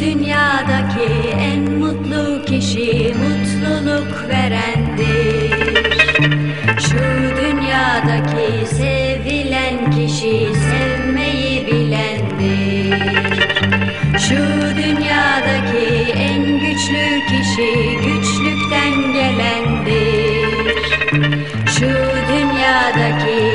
Dünyadaki en mutlu kişi mutluluk verendir. Şu dünyadaki sevilen kişi sevmeyi bilendir. Şu dünyadaki en güçlü kişi güçlükten gelendir. Şu dünyadaki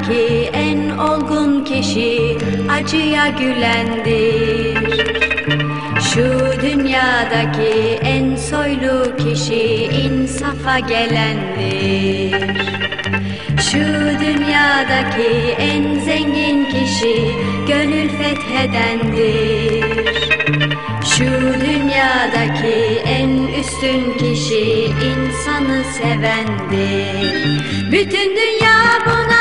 dünyadaki en olgun kişi acıya gülendir. Şu dünyadaki en soylu kişi insafa gelendir. Şu dünyadaki en zengin kişi gönül fethedendir. Şu dünyadaki en üstün kişi insanı sevendir. Bütün dünya buna